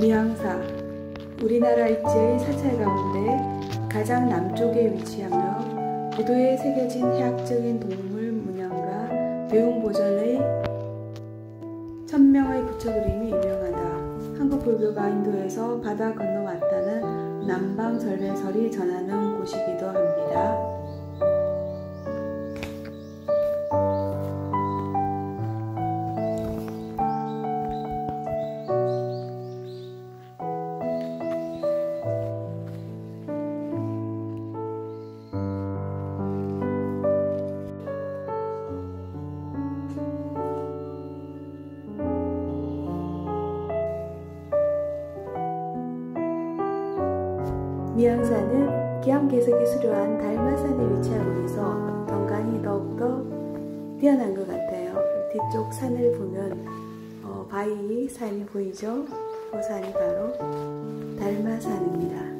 미항사 우리나라 입지의 사찰 가운데 가장 남쪽에 위치하며 고도에 새겨진 해학적인 동물 문양과 배웅 보전의 천명의 부처 그림이 유명하다. 한국 불교가 인도에서 바다 건너왔다는 남방 절배설이 전하는 곳이기도 합니다. 미양산은 기암괴석이 수려한 달마산에 위치하고 있어 경관이 더욱더 뛰어난 것 같아요. 뒤쪽 산을 보면 어, 바위 산이 보이죠? 그 산이 바로 달마산입니다.